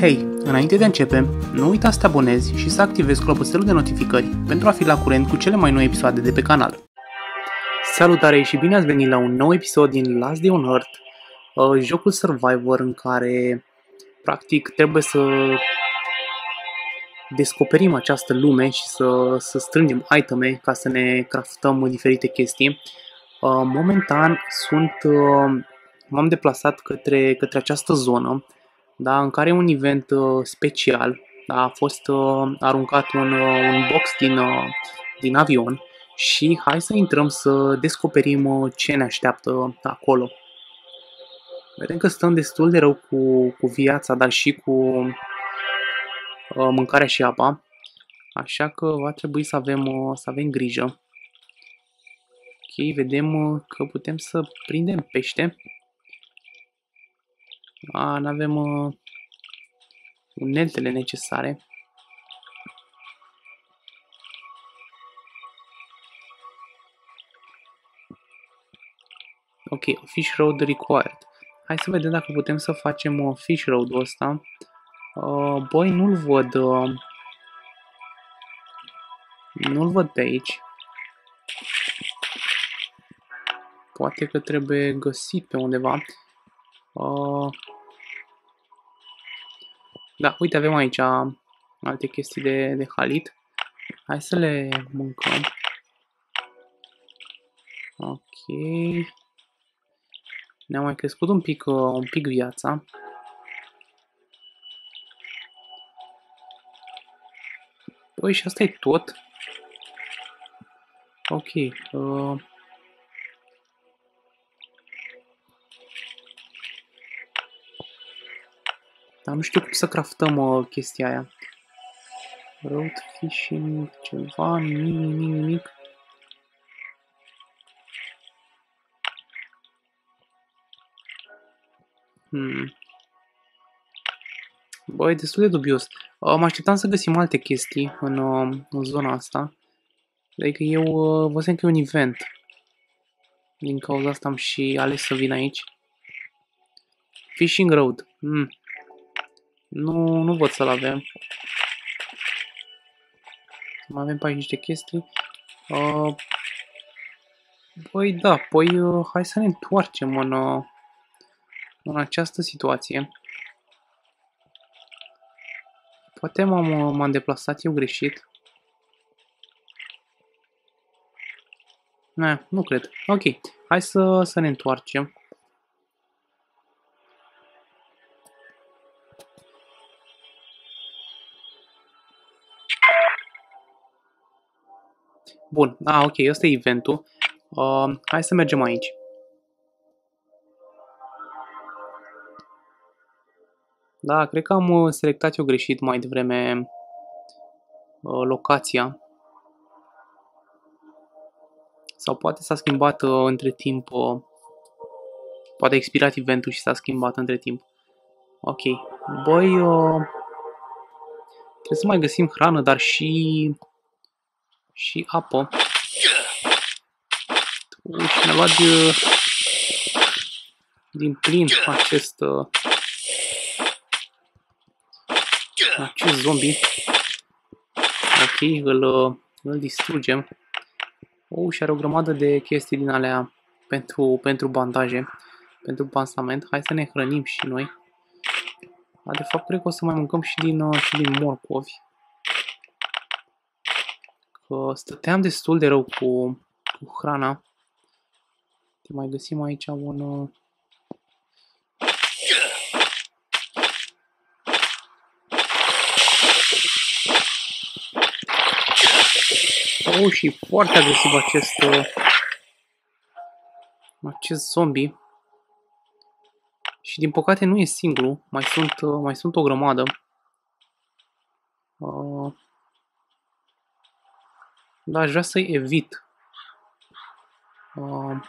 Hei, înainte de a începe, nu uita să te abonezi și să activezi clopoțelul de notificări pentru a fi la curent cu cele mai noi episoade de pe canal. Salutare și bine ați venit la un nou episod din Last Day on Earth, uh, jocul Survivor în care practic trebuie să descoperim această lume și să, să strângem iteme ca să ne craftăm diferite chestii. Uh, momentan sunt, uh, m-am deplasat către, către această zonă da, în care un event uh, special da, a fost uh, aruncat un, uh, un box din, uh, din avion și hai să intrăm să descoperim uh, ce ne așteaptă acolo. Vedem că stăm destul de rău cu, cu viața, dar și cu uh, mâncarea și apa. Așa că va trebui să avem, uh, să avem grijă. Ok, vedem uh, că putem să prindem pește. A, nu avem uh, uneltele necesare. Ok, fish road required. Hai să vedem dacă putem să facem uh, fish road-ul ăsta. Uh, boi, nu-l văd. Uh, nu-l văd pe aici. Poate că trebuie găsit pe undeva. Uh, da, uite, avem aici alte chestii de, de halit. Hai să le mâncăm. Ok. Ne-a mai crescut un pic, uh, un pic viața. Păi și asta e tot. Ok. Uh, Dar nu știu cum să craftăm uh, chestia aia. Road fishing, ceva, nimic, nimic, nimic. Hmm. Băi, destul de dubios. Uh, mă așteptam să găsim alte chestii în, uh, în zona asta. Adică eu uh, văzusem că e un event. Din cauza asta am și ales să vin aici. Fishing Road. Hmm. Nu, nu văd să-l avem. Mai avem pe aici niște chestii. Uh, băi, da, păi uh, hai să ne întoarcem în, uh, în această situație. Poate m-am, uh, m-am deplasat eu greșit. Ne, nu cred. Ok, hai să, să ne întoarcem. Bun, ah, ok, ăsta e eventul. Uh, hai să mergem aici. Da, cred că am uh, selectat eu greșit mai devreme uh, locația. Sau poate s-a schimbat uh, între timp. Uh, poate a expirat eventul și s-a schimbat între timp. Ok. Băi, uh, trebuie să mai găsim hrană, dar și și apă. Și ne-a luat de, din plin acest uh, acest zombie. Ok, îl, uh, îl distrugem. Oh, și are o grămadă de chestii din alea pentru, pentru bandaje, pentru pansament. Hai să ne hrănim și noi. Dar de fapt, cred că o să mai mâncăm și din, uh, și din morcovi că stăteam destul de rău cu, cu hrana. Te mai găsim aici un... Uh, oh, și foarte agresiv acest... Uh, acest zombie. Și din păcate nu e singur, mai sunt, uh, mai sunt o grămadă. Uh, dar aș vrea să-i evit. Uh,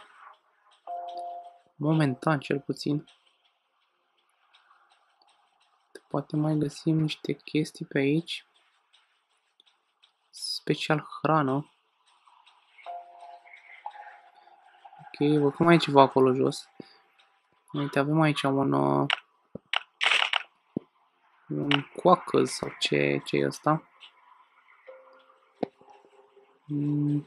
momentan, cel puțin. Poate mai găsim niște chestii pe aici. Special hrană. Ok, văd că mai e ceva acolo jos. Uite, avem aici un... Uh, Un coacăz sau ce, ce e ăsta? Mm.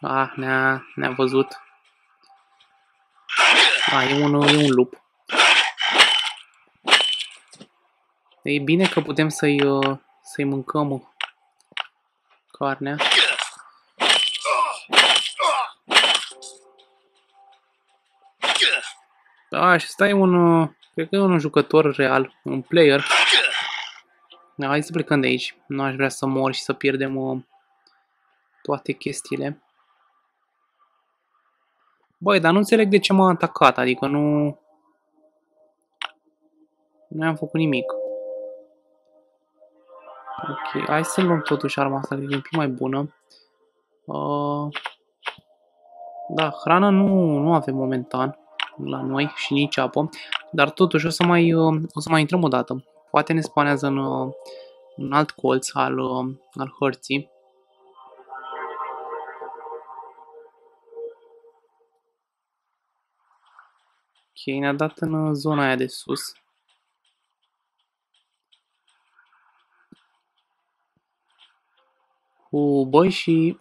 Ah, ne-a, ne-a văzut. Ah, e un, e un lup. E bine că putem să-i să-i mâncăm carnea. Da, și ăsta e un, cred că e un jucător real, un player. Da, hai să plecăm de aici. Nu aș vrea să mor și să pierdem uh, toate chestiile. Băi, dar nu înțeleg de ce m-a atacat, adică nu... Nu am făcut nimic. Ok, hai să luăm totuși arma asta, că e un pic mai bună. Uh, da, hrana nu, nu avem momentan la noi și nici apă, dar totuși o să mai, uh, o să mai intrăm o dată. Poate ne spanează în uh, un alt colț al, uh, al hărții. Ok, ne-a dat în zona aia de sus. Cu boi și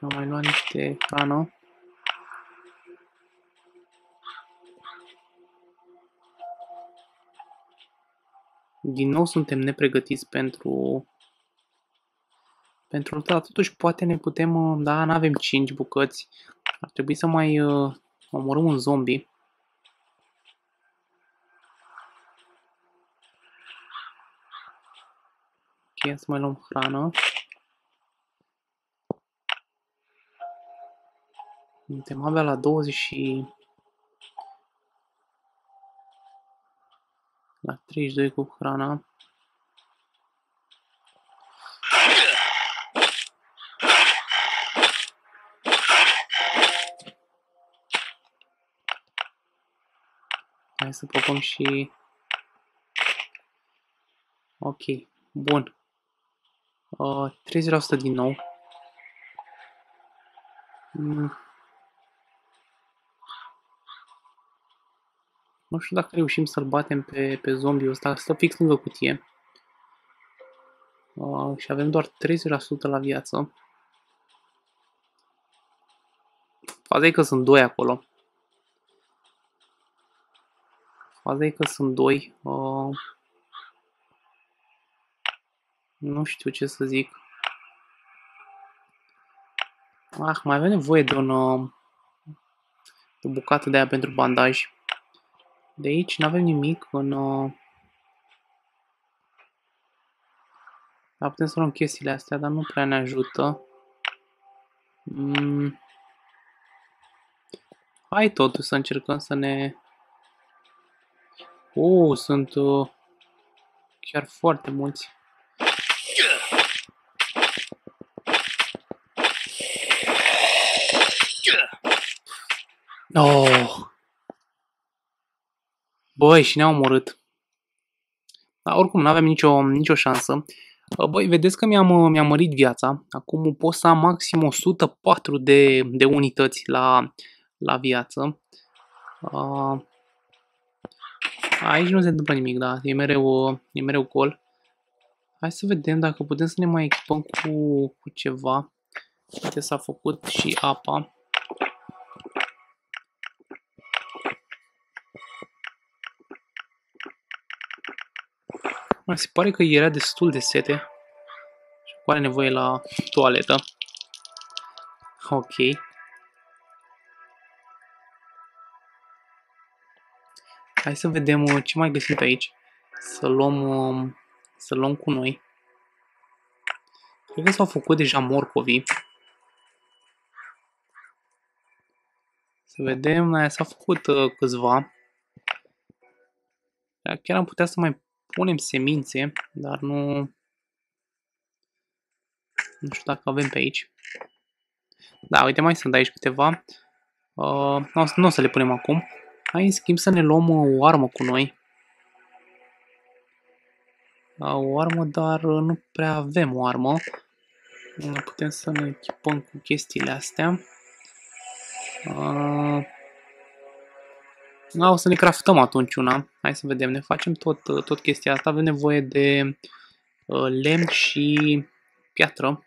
Am mai luat niște hrană. Din nou suntem nepregătiți pentru pentru da, totuși poate ne putem, da, nu avem 5 bucăți. Ar trebui să mai uh, omorâm un zombie. Ok, să mai luăm hrană. Suntem abia la 20 și... La 32 cu hrana. Hai să propăm și... Ok, bun. Uh, 30% din nou. Mm. Nu știu dacă reușim să-l batem pe, pe zombie ăsta. Stă fix lângă cutie. Uh, și avem doar 30% la viață. Faza e că sunt doi acolo. Faza e că sunt doi. Uh, nu știu ce să zic. Ah, mai avem nevoie de, un, uh, de o bucată de aia pentru bandaj. De aici nu avem nimic în... Uh... Da, putem să luăm chestiile astea, dar nu prea ne ajută. Mm. Hai totuși să încercăm să ne... Oh, sunt uh, chiar foarte mulți. Oh. Băi, și ne-au omorât. Dar oricum, nu aveam nicio, nicio șansă. Băi, vedeți că mi-am, mi-am mărit viața. Acum pot să am maxim 104 de, de unități la, la viață. Uh, aici nu se întâmplă nimic, da. E mereu, e mereu gol. Hai să vedem dacă putem să ne mai echipăm cu, cu ceva. Uite, s-a făcut și apa. Mi se pare că era destul de sete. Și are nevoie la toaletă. Ok. Hai să vedem uh, ce mai găsim pe aici. Să luăm, um, să luăm cu noi. Cred că s-au făcut deja morcovii. Să vedem, s-au făcut uh, câțiva. Chiar am putea să mai punem semințe, dar nu... Nu știu dacă avem pe aici. Da, uite, mai sunt aici câteva. Uh, nu o să le punem acum. Hai în schimb să ne luăm uh, o armă cu noi. Uh, o armă, dar uh, nu prea avem o armă. Putem să ne echipăm cu chestiile astea. Uh, o să ne craftăm atunci una. Hai să vedem, ne facem tot, tot chestia asta. Avem nevoie de uh, lemn și piatră.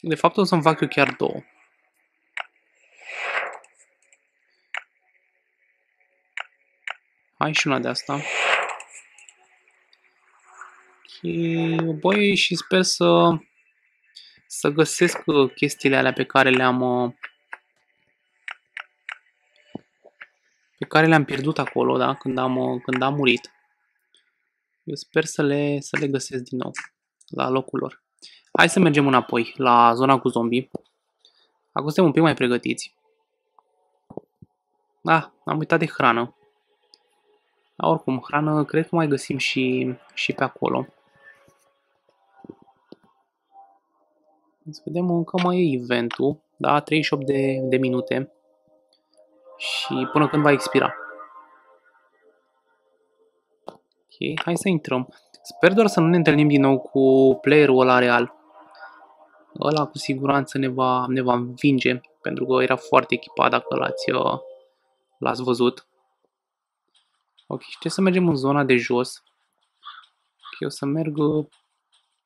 De fapt o să-mi fac eu chiar două. Hai și una de asta. Ok, băi, și sper să să găsesc uh, chestiile alea pe care le-am pe care le-am pierdut acolo, da, când am, uh, când am murit. Eu sper să le, să le găsesc din nou la locul lor. Hai să mergem înapoi la zona cu zombie. Acum suntem un pic mai pregătiți. Da, am uitat de hrană. Dar oricum, hrană cred că mai găsim și, și pe acolo. Să vedem încă mai e eventul. Da, 38 de, de minute. Și până când va expira. Ok, hai să intrăm. Sper doar să nu ne întâlnim din nou cu playerul ăla real. Ăla cu siguranță ne va, ne va învinge, pentru că era foarte echipat dacă l-ați, uh, l-ați văzut. Ok, și să mergem în zona de jos. Ok, o să merg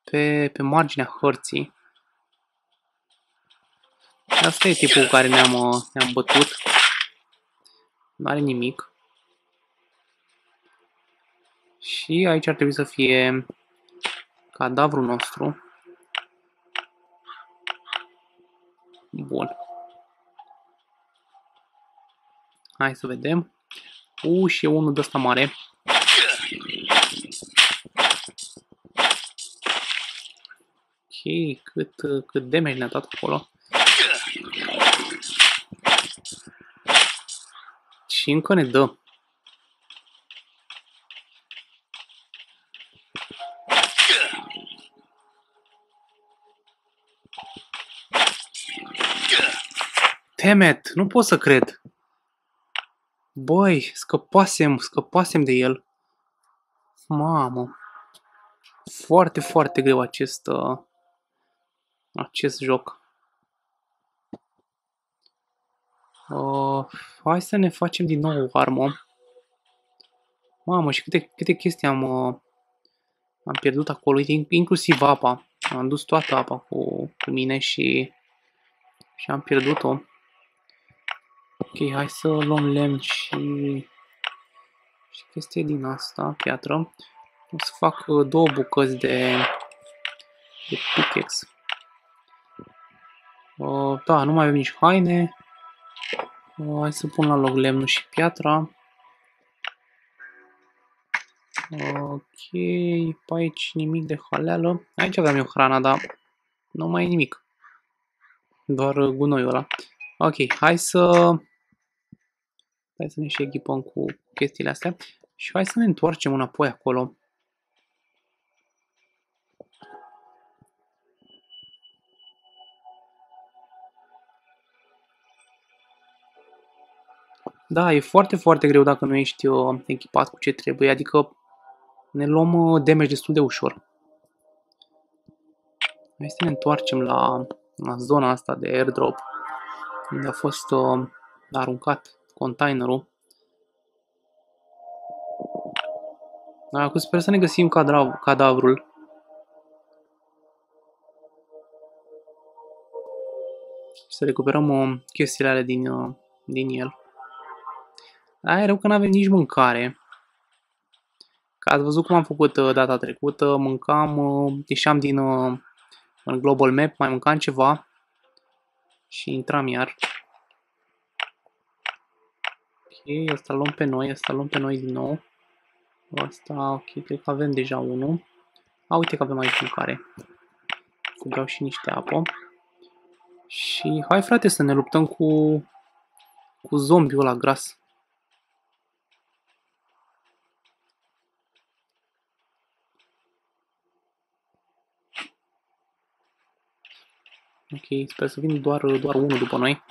pe, pe marginea hărții. Asta e tipul cu care ne-am uh, ne, -am, bătut. Nu are nimic. Și aici ar trebui să fie cadavrul nostru. Bun. Hai să vedem. U, și e unul de ăsta mare. Ok, cât, cât damage ne-a dat acolo. Și încă ne dă. Temet, nu pot să cred. Băi, scăpasem, scăpasem de el. Mamă. Foarte, foarte greu acest, uh, acest joc. Uh, hai să ne facem din nou o armă. Mamă, și câte, câte chestii am, uh, am pierdut acolo, inclusiv apa. Am dus toată apa cu, cu mine și, și am pierdut-o. Ok, hai să luăm lemn și, și chestie din asta, piatră. O să fac uh, două bucăți de, de pickaxe. Uh, da, nu mai avem nici haine. Uh, hai să pun la loc lemnul și piatra. Ok, pe aici nimic de haleală. Aici aveam eu hrana, dar nu mai e nimic. Doar gunoiul ăla. Ok, hai să Hai să ne și echipăm cu chestiile astea și hai să ne întoarcem înapoi acolo. Da, e foarte, foarte greu dacă nu ești uh, echipat cu ce trebuie, adică ne luăm uh, damage destul de ușor. Hai să ne întoarcem la, la zona asta de airdrop, unde a fost uh, aruncat containerul. Acum sper să ne găsim cadav cadavrul. Și să recuperăm uh, chestiile alea din, uh, din el. Dar e rău că nu avem nici mâncare. Că ați văzut cum am făcut uh, data trecută, mâncam, uh, ieșeam din uh, în Global Map, mai mâncam ceva și intram iar. Ok, asta luăm pe noi, asta luăm pe noi din nou. Asta, ok, cred că avem deja unul. A, uite că avem aici mâncare. Să beau și niște apă. Și hai frate să ne luptăm cu, cu zombiul ăla gras. Ok, sper să vin doar, doar unul după noi.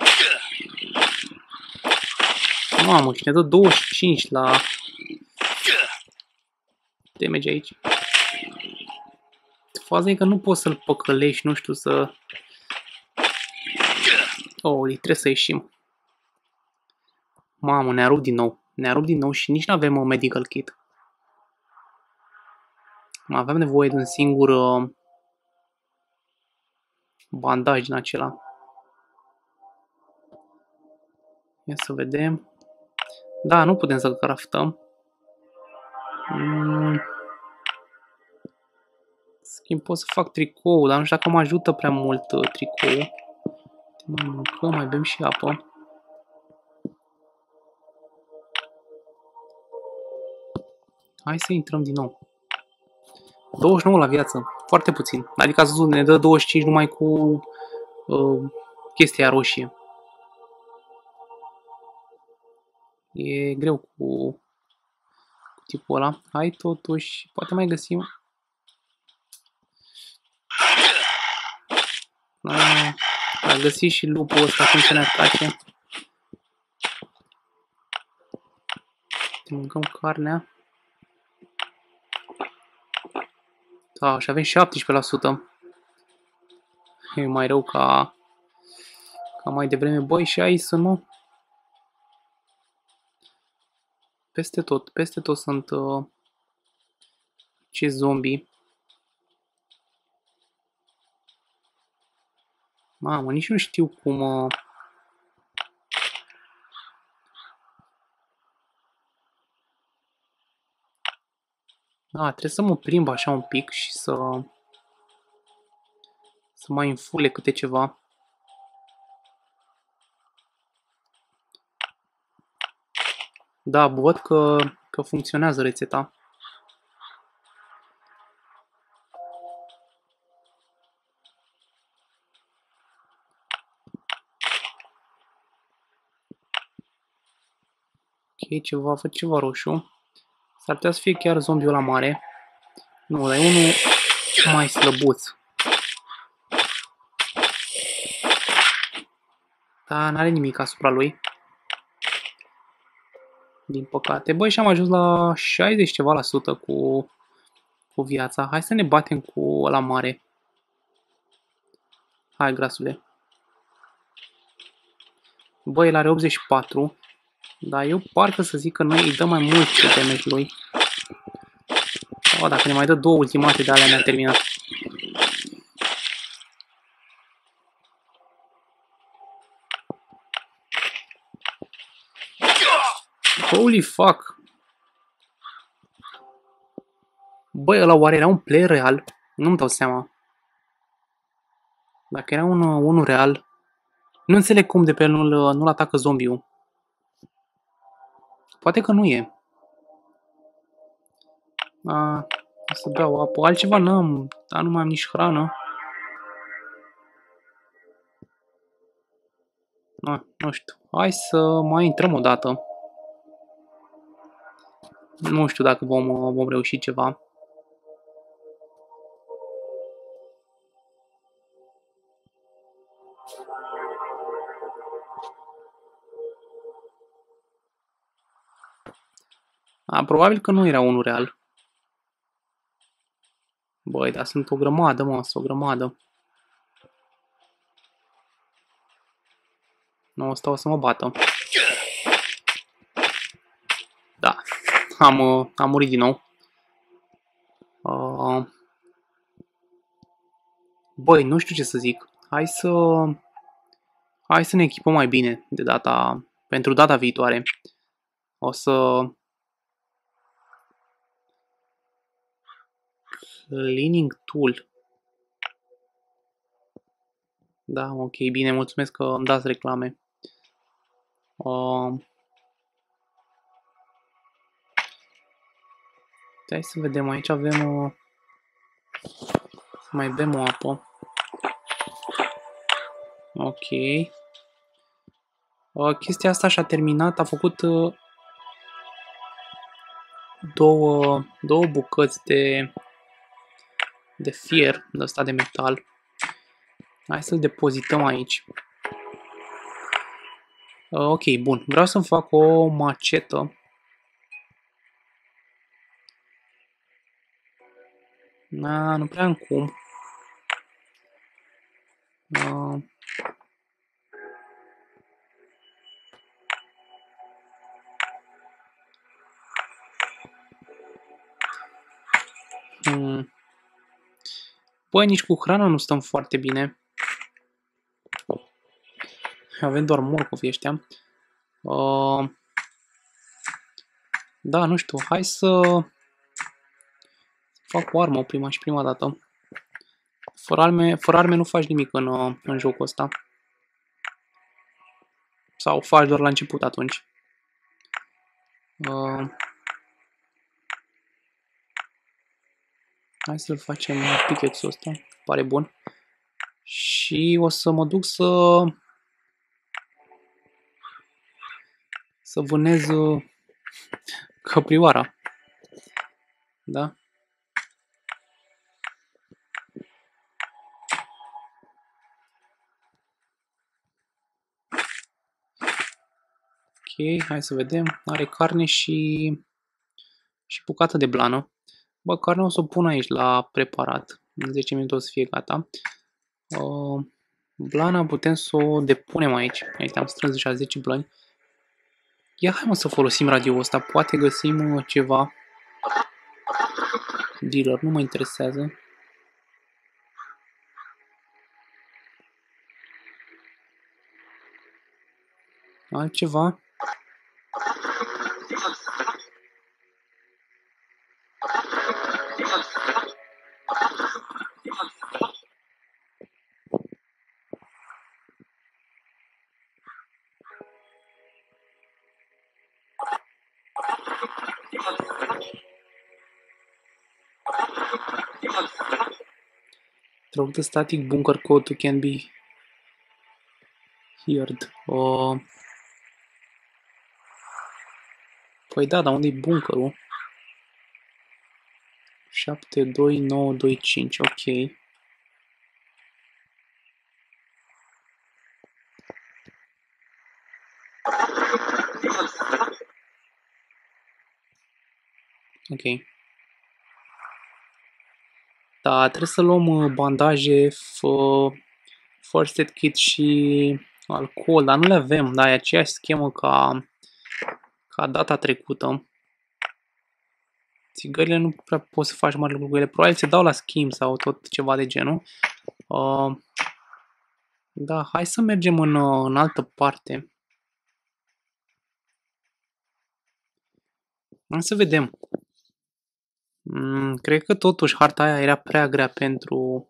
Mamă, și ne dă 25 la damage aici. Faza e că nu poți să-l păcălești, nu știu, să... Oh, trebuie să ieșim. Mamă, ne-a rupt din nou. Ne-a rupt din nou și nici nu avem un medical kit. Avem nevoie de un singur uh, bandaj din acela. Ia să vedem. Da, nu putem să craftăm. Mm. Schimb, pot să fac tricou, dar nu știu dacă mă ajută prea mult uh, tricou. Mai mâncăm, mai bem și apă. Hai să intrăm din nou. 29 la viață. Foarte puțin. Adică ați văzut, ne dă 25 numai cu uh, chestia roșie. E greu cu, cu tipul ăla. Hai totuși, poate mai găsim... A, a găsit și lupul ăsta cum să ne atace. Mâncăm carnea. Da, și avem 17%. E mai rău ca, ca mai devreme. Băi, și aici sunt, mă. Peste tot, peste tot sunt uh, ce zombie. Mamă, nici nu știu cum... Uh, Da, trebuie să mă plimb așa un pic și să... Să mai înfule câte ceva. Da, văd că, că funcționează rețeta. Ok, ceva, văd ceva roșu. S-ar putea să fie chiar zombiul la mare. Nu, dar e unul mai slăbuț. Da, n-are nimic asupra lui. Din păcate. Băi, și am ajuns la 60 ceva la sută cu, cu viața. Hai să ne batem cu la mare. Hai, grasule. Băi, el are 84. Dar eu parcă să zic că noi îi dăm mai mult pe damage lui. O, dacă ne mai dă două ultimate de alea ne-a terminat. Holy fuck! Băi, ăla oare era un player real? Nu-mi dau seama. Dacă era un, unul real, nu înțeleg cum de pe el nu-l nu atacă zombiul. Poate că nu e. A, o să beau apă. Altceva n-am, dar nu mai am nici hrană. A, nu știu. Hai să mai intrăm o dată. Nu știu dacă vom, vom reuși ceva. A, probabil că nu era unul real. Băi, dar sunt o grămadă, mă, sunt o grămadă. Nu, ăsta o să mă bată. Da, am, uh, am murit din nou. Uh, băi, nu știu ce să zic. Hai să... Hai să ne echipăm mai bine de data... Pentru data viitoare. O să Cleaning Tool. Da, ok, bine, mulțumesc că îmi dați reclame. Uh, hai să vedem, aici avem... Uh, să mai bem o apă. Ok. Uh, chestia asta și-a terminat, a făcut uh, două, două bucăți de de fier, de ăsta de metal. Hai să-l depozităm aici. Uh, ok, bun. Vreau să-mi fac o macetă. Na, nu prea am cum. Uh, Băi, nici cu hrana nu stăm foarte bine. Avem doar morcovi ăștia. Uh, da, nu știu, hai să fac o armă prima și prima dată. Fără arme, fără arme nu faci nimic în, uh, în jocul ăsta. Sau faci doar la început atunci. Uh, hai să-l facem pickaxe-ul ăsta. Pare bun. Și o să mă duc să să vânez uh, căprioara. Da? Ok, hai să vedem. Are carne și, și bucată de blană. Bă, carnea o să o pun aici la preparat. În 10 minute o să fie gata. Uh, blana putem să o depunem aici. Aici am strâns deja 10 blani. Ia hai mă să folosim radio ăsta, poate găsim uh, ceva. Dealer, nu mă interesează. Altceva? Throughout the static bunker code can be heard. Uh, păi da, dar unde e bunkerul? 72925, ok. Ok. Da, trebuie să luăm uh, bandaje, first aid kit și alcool, dar nu le avem, da, e aceeași schemă ca, ca data trecută. Țigările nu prea poți să faci mari lucruri cu ele, probabil se dau la schimb sau tot ceva de genul. Uh, da, hai să mergem în, uh, în altă parte. Hai să vedem. Mm, cred că totuși harta aia era prea grea pentru,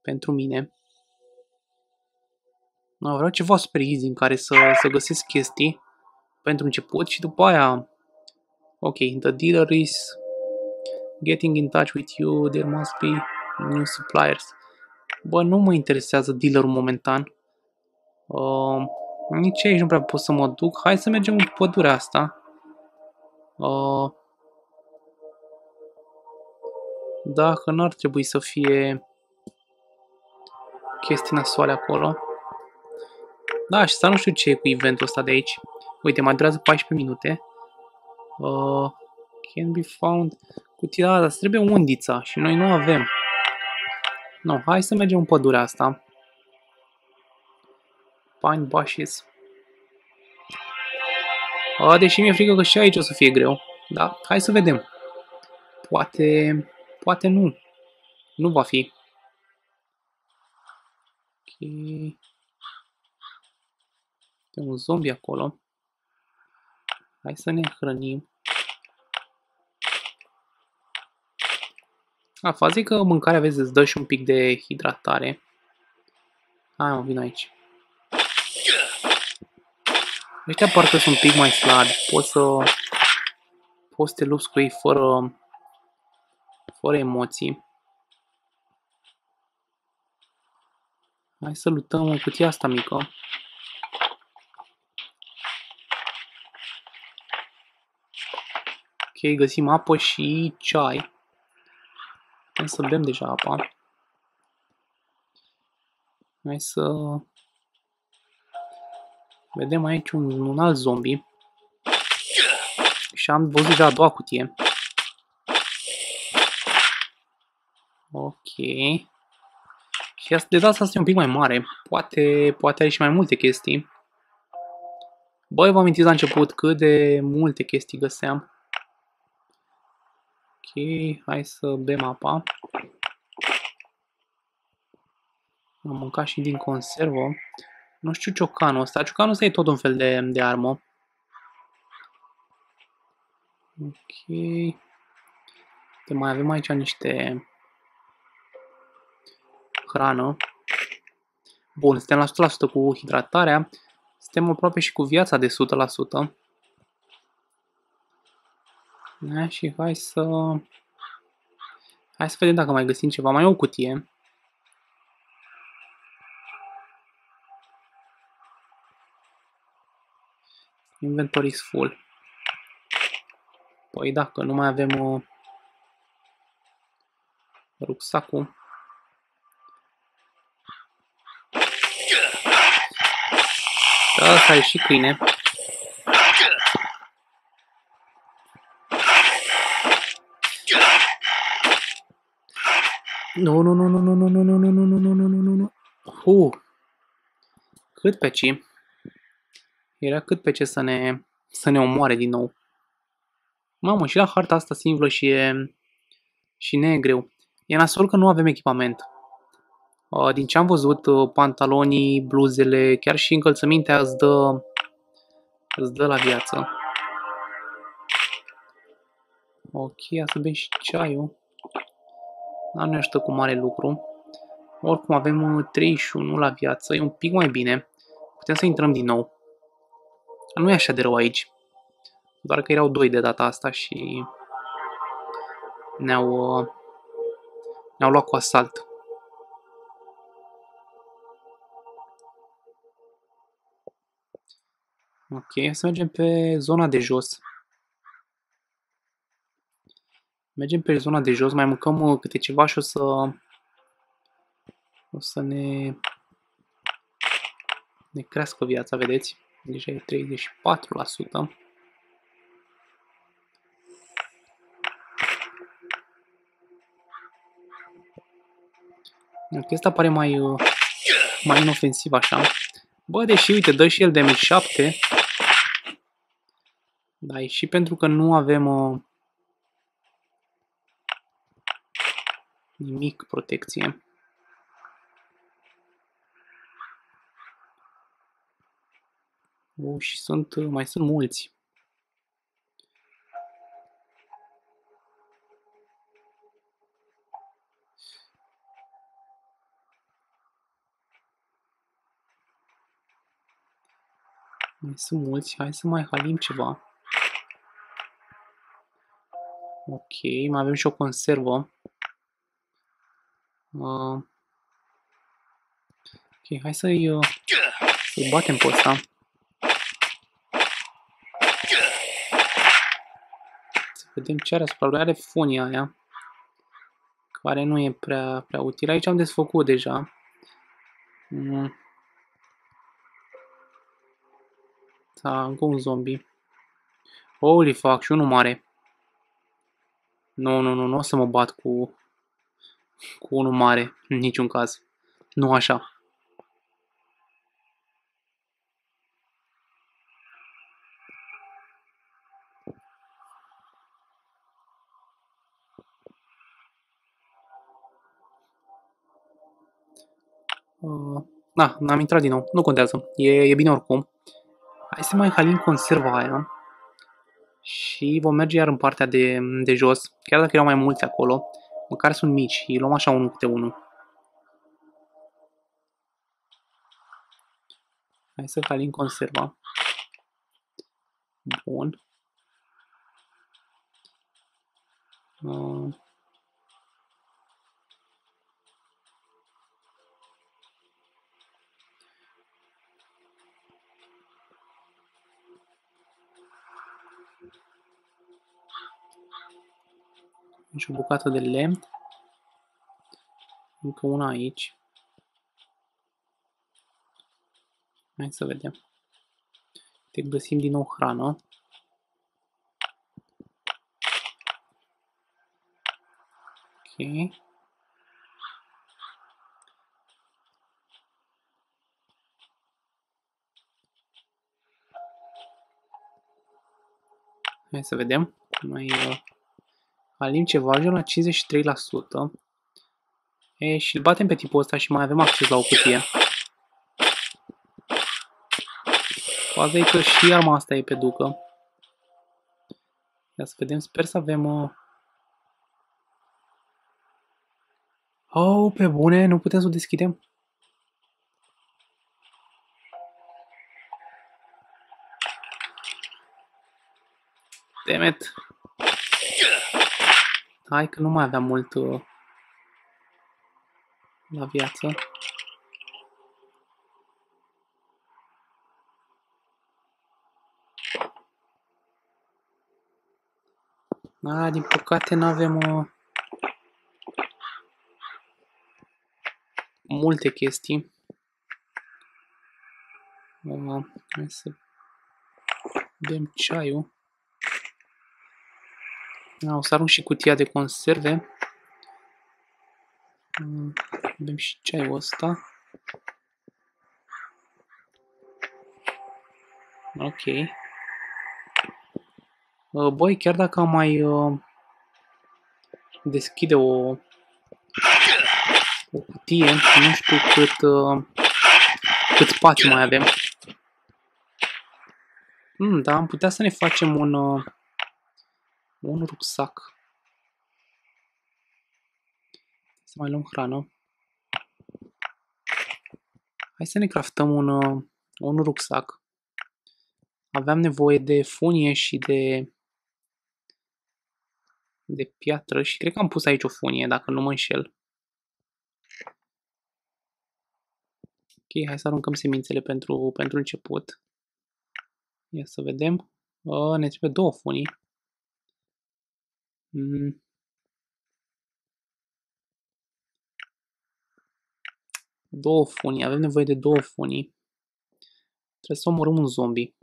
pentru mine. No, vreau ceva super easy în care să, să găsesc chestii pentru început și după aia ok, the dealer is getting in touch with you, there must be new suppliers. Bă, nu mă interesează dealerul momentan. Uh, nici aici nu prea pot să mă duc. Hai să mergem în pădurea asta. Uh, dacă n-ar trebui să fie chestii nasoale acolo. Da, și să nu știu ce e cu eventul ăsta de aici. Uite, mai durează 14 minute. Uh, can be found. Cutia, dar trebuie undița și noi nu avem. No, hai să mergem în pădurea asta. Pine bushes. Uh, deși mi-e frică că și aici o să fie greu. Da, hai să vedem. Poate Poate nu. Nu va fi. Ok. E un zombie acolo. Hai să ne hrănim. A, faza că mâncarea, vezi, îți dă și un pic de hidratare. Hai, mă, vin aici. Ăștia parcă sunt un pic mai slabi. Poți să... Poți să te lupți cu ei fără fără emoții. Hai să lutăm în cutia asta mică. Ok, găsim apă și ceai. Hai să bem deja apa. Hai să vedem aici un, un alt zombie. Și am văzut deja a doua cutie. Ok. Și asta, de data asta e un pic mai mare. Poate, poate are și mai multe chestii. Băi, vă amintiți la început cât de multe chestii găseam. Ok, hai să bem apa. Am mâncat și din conservă. Nu știu ciocanul ăsta. Ciocanul ăsta e tot un fel de, de armă. Ok. De mai avem aici niște hrană. Bun, suntem la 100% cu hidratarea. Suntem aproape și cu viața de 100%. Da, și hai să... Hai să vedem dacă mai găsim ceva. Mai o cutie. Inventory is full. Păi dacă nu mai avem uh, rucsacul. Da, asta e și câine. Nu, nu, nu, nu, nu, nu, nu, nu, nu, nu, nu, nu, nu, nu, nu. Hu. Cât pe ci? Era cât pe ce să ne, să ne omoare din nou. Mamă, și la harta asta simplă și e, și ne e greu. E nasol că nu avem echipament. Din ce am văzut, pantalonii, bluzele, chiar și încălțămintea îți dă, îți dă la viață. Ok, să bem și ceaiul. Dar nu ajută cu mare lucru. Oricum avem 31 la viață, e un pic mai bine. Putem să intrăm din nou. Nu e așa de rău aici. Doar că erau doi de data asta și ne-au ne-au luat cu asalt. Ok, să mergem pe zona de jos. Mergem pe zona de jos, mai mâncăm uh, câte ceva și o să o să ne ne crească viața, vedeți? Deja e 34%. Chestia pare mai, uh, mai inofensiv așa. Bă, deși, uite, dă și el de 7. Da, e și pentru că nu avem uh, nimic protecție. O, și sunt, uh, mai sunt mulți. Mai sunt mulți, hai să mai halim ceva. Ok, mai avem și o conservă. Uh, ok, hai să-i uh, să batem pe ăsta. Să vedem ce are asupra lui. Are fonia aia. Care nu e prea, prea util. Aici am desfăcut deja. Mm. Da, încă un zombie. Holy fuck, și unul mare. Nu, nu, nu, nu o să mă bat cu, cu unul mare, în niciun caz. Nu așa. Uh, na, n-am intrat din nou. Nu contează. E, e bine oricum. Hai să mai halim conserva aia. Și vom merge iar în partea de, de jos. Chiar dacă erau mai mulți acolo. Măcar sunt mici. Îi luăm așa unul câte unul. Hai să halim conserva. Bun. Uh. Deci o bucată de lemn. Încă una aici. Hai să vedem. Te găsim din nou hrană. Ok. Hai să vedem. Mai uh, alim ceva, ajung la 53%. E, și îl batem pe tipul ăsta și mai avem acces la o cutie. Faza e că și arma asta e pe ducă. Ia să vedem, sper să avem... Uh... Oh, pe bune, nu putem să o deschidem? Demet. Hai că nu mai aveam mult uh, la viață. Da, din păcate nu avem uh, multe chestii. Uh, hai să bem ceaiul. Da, o să arunc și cutia de conserve. Bem și ceaiul ăsta. Ok. Uh, băi, chiar dacă am mai uh, deschide o, o cutie, nu știu cât, uh, cât spațiu mai avem. Mm, da, am putea să ne facem un, un rucsac. Să mai luăm hrană. Hai să ne craftăm un, un rucsac. Aveam nevoie de funie și de de piatră și cred că am pus aici o funie, dacă nu mă înșel. Ok, hai să aruncăm semințele pentru, pentru început. Ia să vedem. O, ne trebuie două funii. Mm. Două funii, avem nevoie de două funii. Trebuie să omorâm un zombie.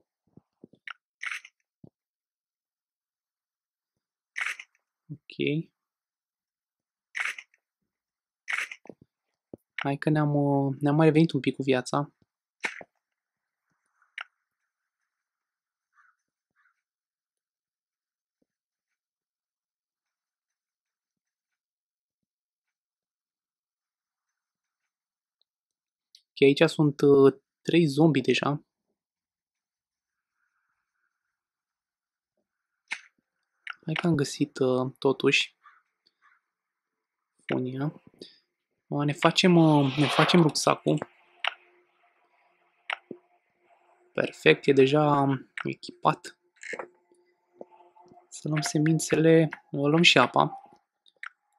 Ok. Hai că ne-am ne, mai revenit un pic cu viața. Ok, aici sunt uh, trei zombi deja. Hai că am găsit uh, totuși fonia. Uh, ne facem, uh, ne facem rucsacul. Perfect, e deja echipat. Să luăm semințele, o luăm și apa.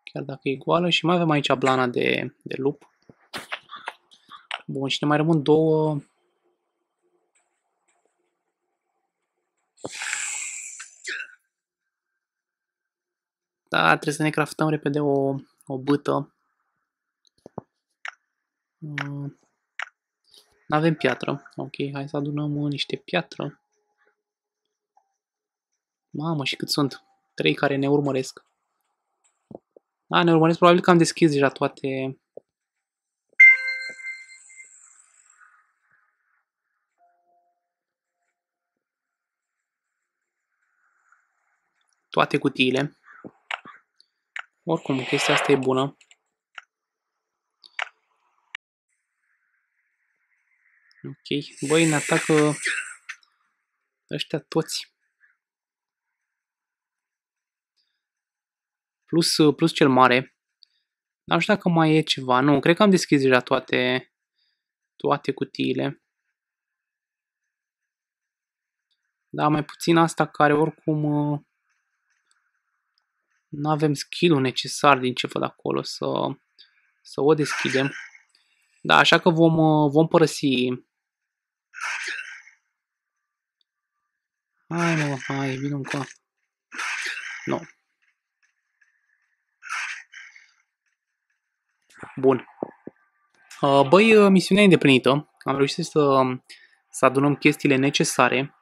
Chiar dacă e goală și mai avem aici blana de, de lup. Bun, și ne mai rămân două Da, trebuie să ne craftăm repede o, o bâtă. Mm. Nu avem piatră. Ok, hai să adunăm niște piatră. Mamă, și cât sunt? Trei care ne urmăresc. Da, ne urmăresc. Probabil că am deschis deja toate... Toate cutiile. Oricum, chestia asta e bună. Ok. Băi, ne atacă ăștia toți. Plus, plus cel mare. Nu știu dacă mai e ceva. Nu, cred că am deschis deja toate, toate cutiile. Da, mai puțin asta care oricum nu avem skill-ul necesar din ce văd acolo să, să o deschidem. Da, așa că vom, vom părăsi. Hai mă, hai, vină încă. Nu. Bun. Uh, băi, uh, misiunea îndeplinită. Am reușit să, să adunăm chestiile necesare.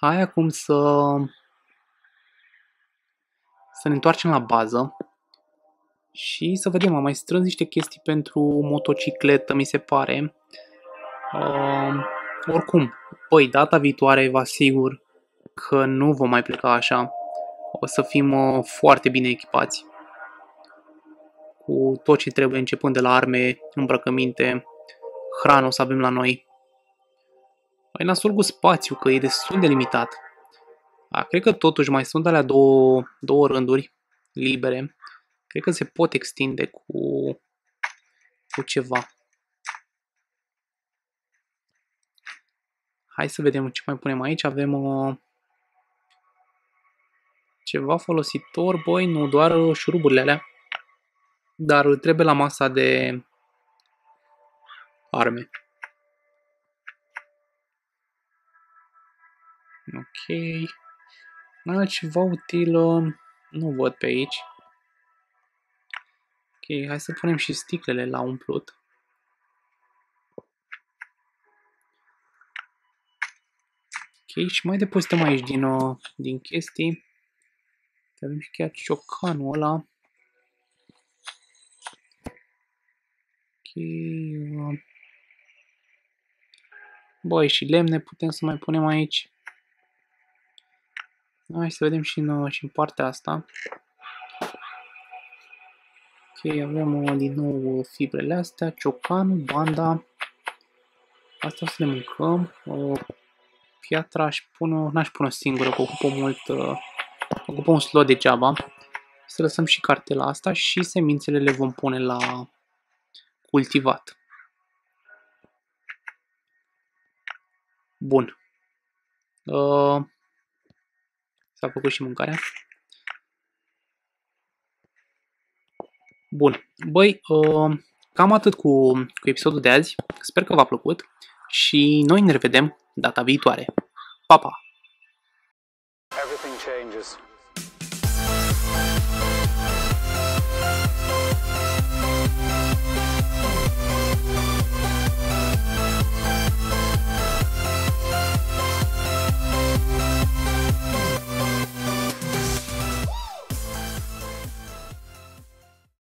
Hai acum să să ne întoarcem la bază și să vedem, am mai strâns niște chestii pentru motocicletă, mi se pare. Uh, oricum, păi, data viitoare vă asigur că nu vom mai pleca așa. O să fim uh, foarte bine echipați cu tot ce trebuie, începând de la arme, îmbrăcăminte, hrană o să avem la noi. Mai nasul cu spațiu, că e destul de limitat. A, cred că totuși mai sunt alea două, două rânduri libere. Cred că se pot extinde cu, cu ceva. Hai să vedem ce mai punem aici. Avem uh, ceva folositor, băi, nu doar șuruburile alea. Dar trebuie la masa de arme. Ok. Altceva util nu văd pe aici. Ok, hai să punem și sticlele la umplut. Ok, și mai depozităm aici din, uh, din chestii. Avem și chiar ciocanul ăla. Ok. Uh. Băi, și lemne putem să mai punem aici. Hai să vedem și în, și în partea asta. Ok, avem uh, din nou fibrele astea, ciocan, banda. Asta o să le mâncăm. Uh, piatra aș pune, n-aș pune singură, că ocupă mult, uh, ocupă un slot degeaba. Să lăsăm și cartela asta și semințele le vom pune la cultivat. Bun. Uh, S-a făcut și mâncarea. Bun. Băi, uh, cam atât cu, cu episodul de azi. Sper că v-a plăcut și noi ne revedem data viitoare. Pa, pa! Everything changes.